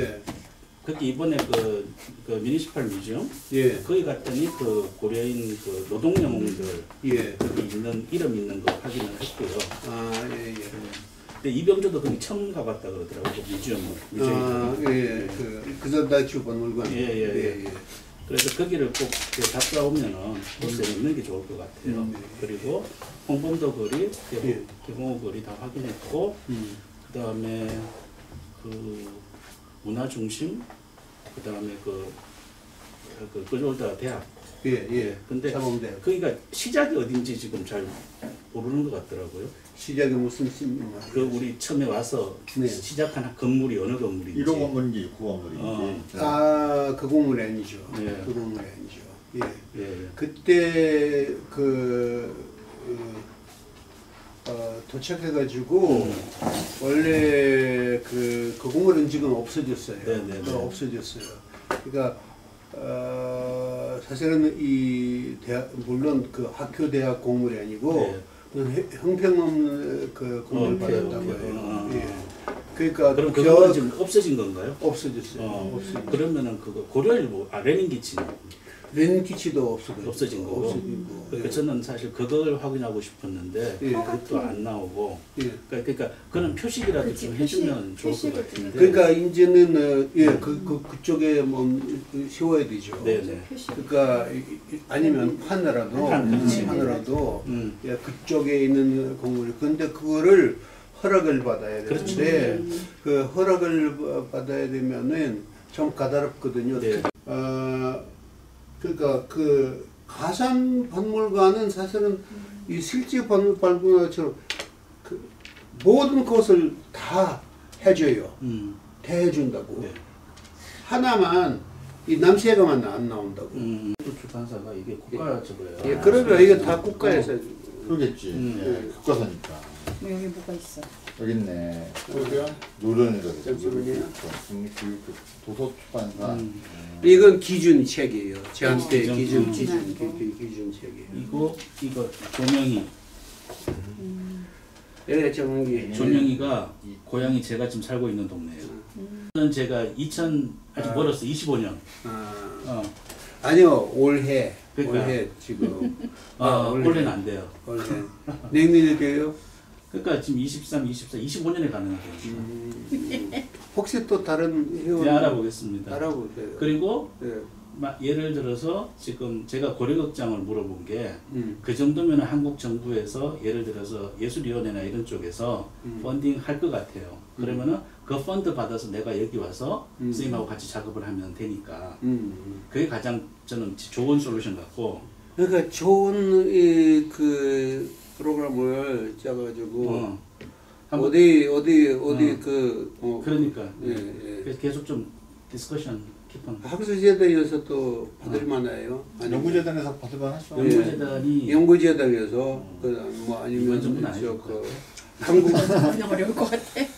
예. 그때 이번에 그, 그 municipal museum 예. 거기 갔더니 그 고려인 그 노동 영웅들 예. 거기 있는 이름 있는 거 확인을 했고요. 아, 예, 예. 근데 이병조도 거기 처음 가봤다 그러더라고요. 그 museum을. 아, museum. 예. 그, 그자다 주박물관. 예, 예, 예. 그래서 거기를 꼭 갔다 오면은 버스에 있는 게 좋을 것 같아요. 음, 네. 그리고 홍범도 거리, 계봉, 예. 계봉우 거리 다 확인했고, 음. 그 다음에 그 문화 중심, 그 다음에 그, 그 거주올다 대학. 예, 예. 근데 사범대. 거기가 시작이 어딘지 지금 잘 모르는 것 같더라고요. 시작이 무슨 심그 우리 처음에 와서 네. 시작한 건물이 어느 건물인지. 1호 건물인지 9 건물인지. 어. 아, 그 건물이 아니죠. 예. 그 건물이 아니죠. 예. 예, 예. 그때 그 어, 도착해가지고 원래 그, 그 건물은 지금 없어졌어요. 네, 네, 네. 어, 없어졌어요. 그러니까 어, 사실은 이 대학 물론 그 학교 대학 건물이 아니고 네. 그 해- 형평없는 그 오케이, 받았다고. 해요. 아. 예. 그러니까 그럼 겨- 그거는 지금 없어진 건가요? 없어졌어요. 어, 없어졌어요. 그러면은 그거 고려일보 아 레닌기치는 렌키치도 없어졌고 없어진 거고. 없어지고. 그러니까 저는 사실 그걸 확인하고 싶었는데 예. 그것도 안 나오고 예. 그러니까, 그러니까 그런 표식이라도 그치, 좀 해주면 좋을 것 같은데 그러니까 이제는 어, 예, 그, 그 그쪽에 뭐 세워야 되죠. 네네 표시. 그러니까 아니면 판이라도 판, 그렇지. 판이라도 음. 예, 그쪽에 있는 건물. 근데 그거를 허락을 받아야 그렇죠. 되는데 그 허락을 바- 받아야 되면은 좀 까다롭거든요. 네. 어, 그러니까 그 가산 박물관은 사실은 이 실제 박물- 박물관처럼 그 모든 것을 다 해줘요. 음. 다 해준다고. 네. 하나만 이 남세가만 안 나온다고. 음. 출판사가 이게 국가 저거예요. 예, 그러면 이게 다 국가에서 그러겠지. 음. 예, 국가사니까. 뭐 여기 뭐가 있어? 여기 있네. 노련이가 잠시만요. 도서출판사. 음. 이건 기준 책이에요. 저한테 기준. 기준 음. 기준 음. 기- 기준 책이에요. 이거 이거 조명희 여기가 정기 네. 조명희가 고향이 제가 지금 살고 있는 동네예요. 저는 제가 2000 아직 아. 멀었어 25년. 아, 어. 아니요 올해 그러니까. 올해 지금 아, 올해. 원래는 안 돼요. 올해 돼요. 그러니까 지금 23, 24, 25년에 가능하대요. 음, 혹시 또 다른 회원 네, 알아보겠습니다. 알아보세요. 그리고 네. 마- 예를 들어서 지금 제가 고려극장을 물어본 게그 음. 정도면 한국 정부에서 예를 들어서 예술위원회나 이런 쪽에서 음. 펀딩 할 것 같아요. 그러면은 그 펀드 받아서 내가 여기 와서 음. 선생님하고 같이 작업을 하면 되니까 음. 그게 가장 저는 좋은 솔루션 같고 그러니까 좋은 이, 그 프로그램을 짜가지고 어, 한번 어디 어디 어디 어. 그 어, 그러니까 예, 예. 그래서 계속 좀 discussion 깊은 학술재단에서 또 받을 만해요. 연구재단에서 받을 만 하죠. 예. 연구재단이 연구재단에서 그뭐 아니면 것 그. 한국 어려울 것 같아.